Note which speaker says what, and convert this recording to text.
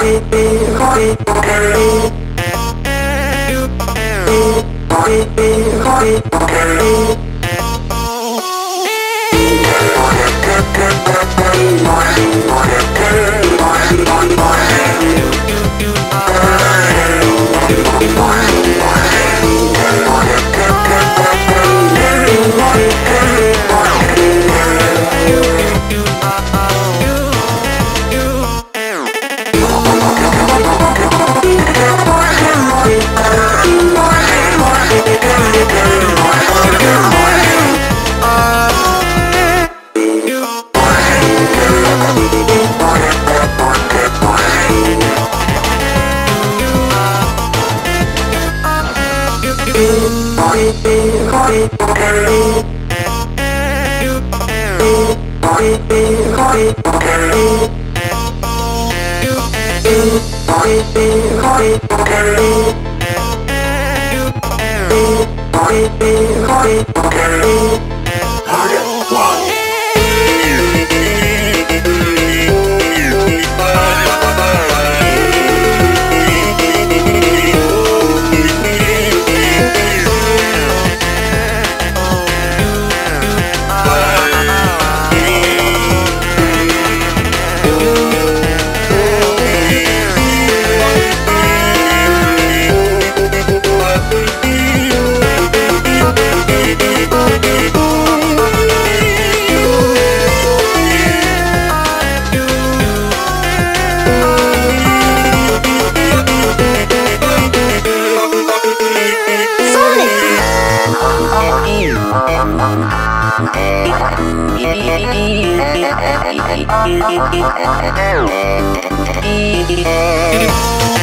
Speaker 1: Thank you. Bye. Thank you.
Speaker 2: Anymore